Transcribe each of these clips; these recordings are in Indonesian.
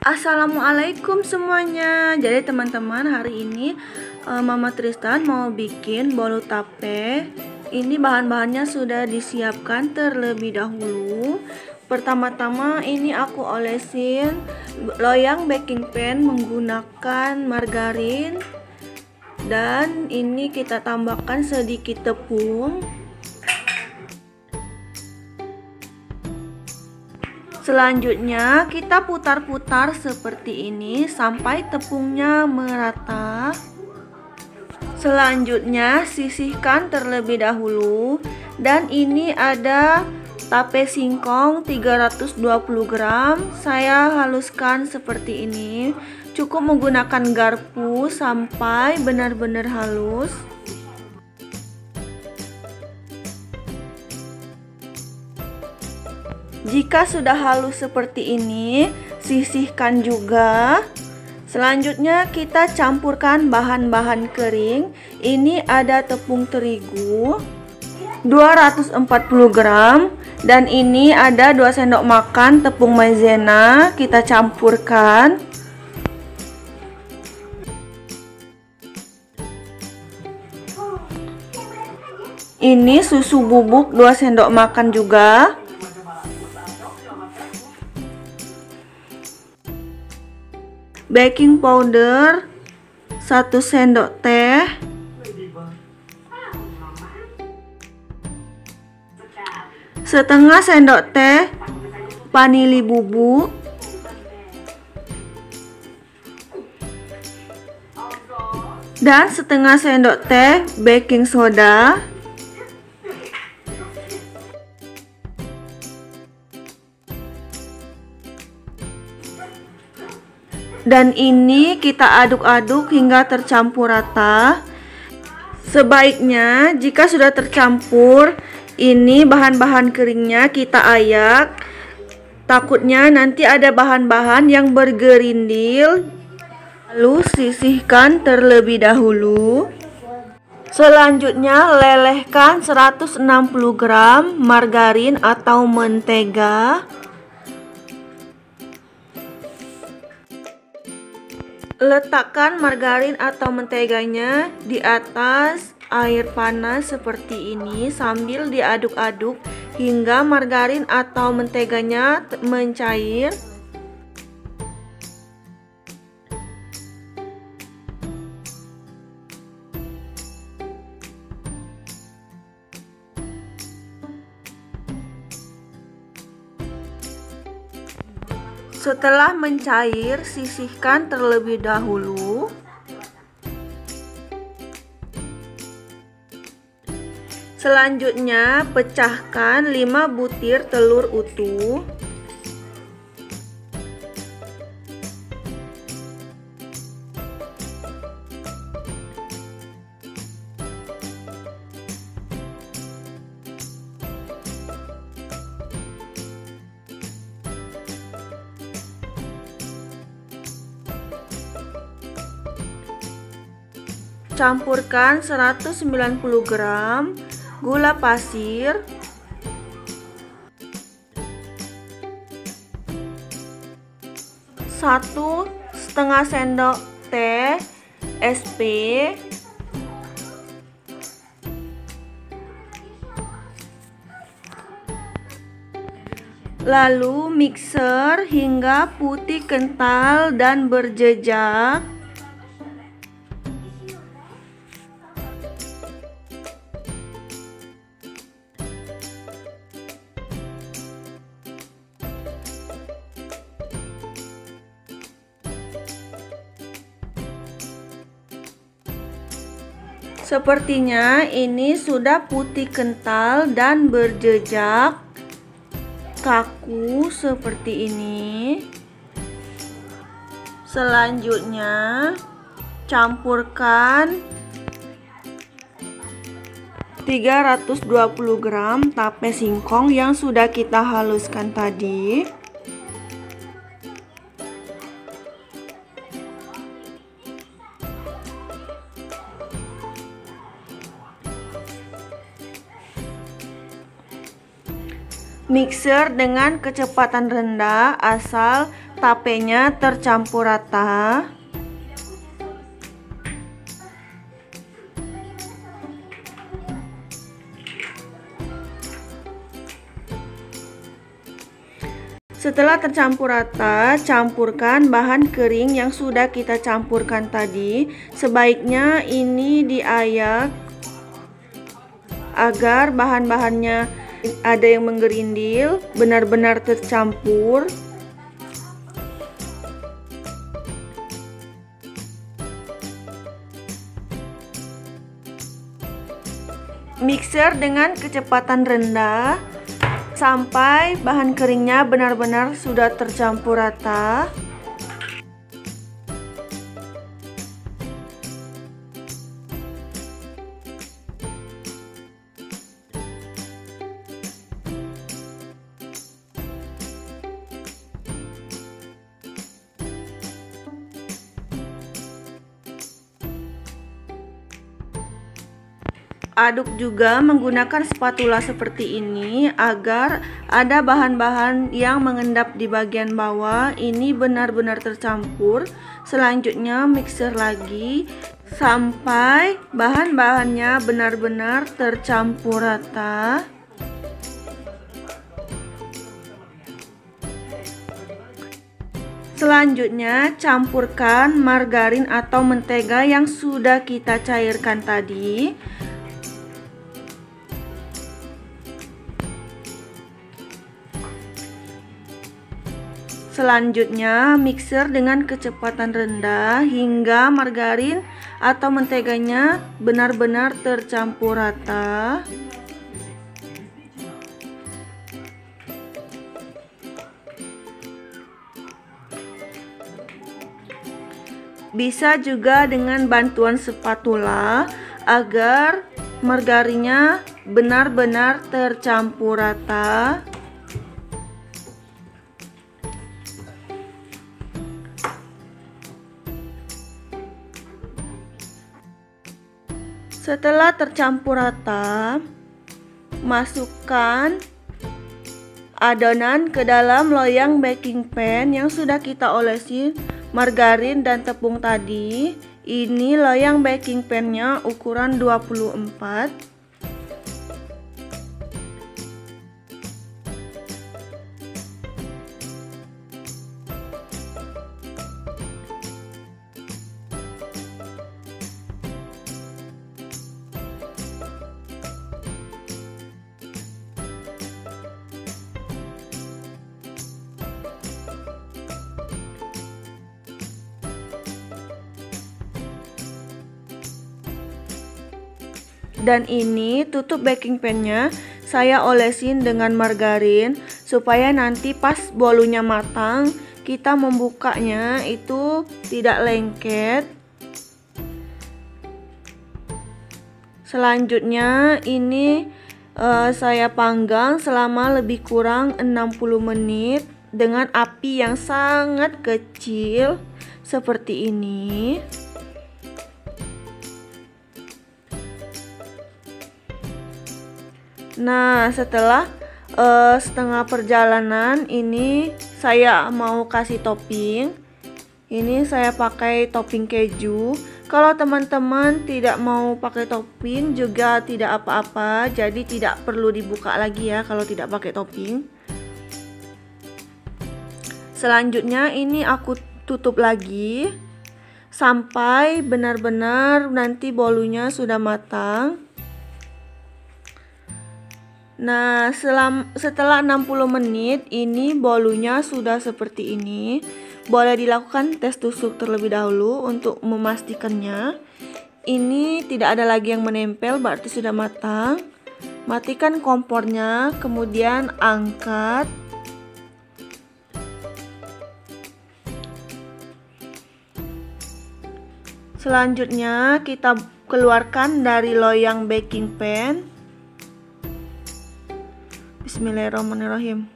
Assalamualaikum semuanya. Jadi teman-teman hari ini uh, Mama Tristan mau bikin bolu tape. Ini bahan-bahannya sudah disiapkan terlebih dahulu. Pertama-tama ini aku olesin loyang baking pan menggunakan margarin dan ini kita tambahkan sedikit tepung Selanjutnya kita putar-putar seperti ini sampai tepungnya merata. Selanjutnya sisihkan terlebih dahulu dan ini ada tape singkong 320 gram. Saya haluskan seperti ini. Cukup menggunakan garpu sampai benar-benar halus. Jika sudah halus seperti ini, sisihkan juga. Selanjutnya kita campurkan bahan-bahan kering. Ini ada tepung terigu 240 gram dan ini ada 2 sendok makan tepung maizena. Kita campurkan. Ini susu bubuk 2 sendok makan juga. Baking powder 1 sendok teh. Setengah sendok teh vanili bubuk. Dan setengah sendok teh baking soda dan ini kita aduk-aduk hingga tercampur rata. Sebaiknya jika sudah tercampur ini bahan-bahan keringnya kita ayak. Takutnya nanti ada bahan-bahan yang bergerindil. Lalu sisihkan terlebih dahulu. Selanjutnya lelehkan 160 gram margarin atau mentega Letakkan margarin atau menteganya di atas air panas seperti ini sambil diaduk-aduk hingga margarin atau menteganya mencair. Setelah mencair, sisihkan terlebih dahulu. Selanjutnya, pecahkan 5 butir telur utuh. Campurkan 190 gram gula pasir. Satu setengah sendok teh SP lalu mixer hingga putih kental dan berjejak Sepertinya ini sudah putih kental dan berjejak kaku seperti ini. Selanjutnya campurkan 320 gram tape singkong yang sudah kita haluskan tadi. Mixer dengan kecepatan rendah asal tapenya tercampur rata. Setelah tercampur rata, campurkan bahan kering yang sudah kita campurkan tadi. Sebaiknya ini diayak agar bahan-bahannya ada yang menggerindil, benar-benar tercampur. Mixer dengan kecepatan rendah sampai bahan keringnya benar-benar sudah tercampur rata. Aduk juga menggunakan spatula seperti ini agar ada bahan-bahan yang mengendap di bagian bawah ini benar-benar tercampur. Selanjutnya mixer lagi sampai bahan-bahannya benar-benar tercampur rata. Selanjutnya, campurkan margarin atau mentega yang sudah kita cairkan tadi. Selanjutnya, mixer dengan kecepatan rendah hingga margarin atau menteganya benar-benar tercampur rata. Bisa juga dengan bantuan spatula agar margarinnya benar-benar tercampur rata. Setelah tercampur rata, masukkan adonan ke dalam loyang baking pan yang sudah kita olesi margarin dan tepung tadi. Ini loyang baking pan-nya ukuran 24 dan ini tutup baking pan-nya saya olesin dengan margarin supaya nanti pas bolunya matang kita membukanya itu tidak lengket. Selanjutnya ini uh, saya panggang selama lebih kurang 60 menit dengan api yang sangat kecil seperti ini Nah, setelah uh, setengah perjalanan ini saya mau kasih topping. Ini saya pakai topping keju. Kalau teman-teman tidak mau pakai topping juga tidak apa-apa, jadi tidak perlu dibuka lagi ya kalau tidak pakai topping. Selanjutnya ini aku tutup lagi sampai benar-benar nanti bolunya sudah matang. Nah, selam, setelah 60 menit ini bolunya sudah seperti ini. Boleh dilakukan tes tusuk terlebih dahulu untuk memastikannya. Ini tidak ada lagi yang menempel berarti sudah matang. Matikan kompornya, kemudian angkat. Selanjutnya kita keluarkan dari loyang baking pan. Bismillahirrahmanirrahim.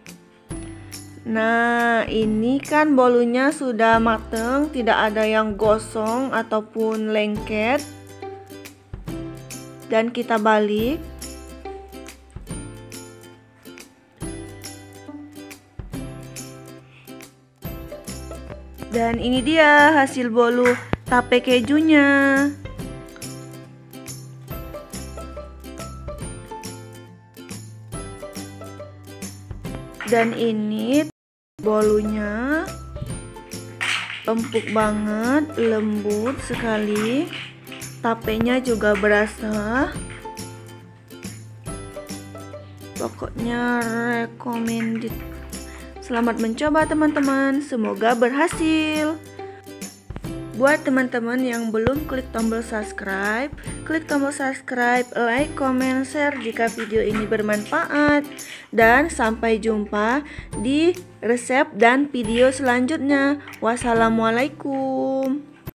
Nah, ini kan bolunya sudah mateng, tidak ada yang gosong ataupun lengket. Dan kita balik. Dan ini dia hasil bolu tape kejunya. Dan ini bolunya empuk banget, lembut sekali. Tapenya juga berasa. Pokoknya recommended. Selamat mencoba teman-teman, semoga berhasil. Buat teman-teman yang belum klik tombol subscribe, klik tombol subscribe, like, comment, share jika video ini bermanfaat. Dan sampai jumpa di resep dan video selanjutnya. Wassalamualaikum.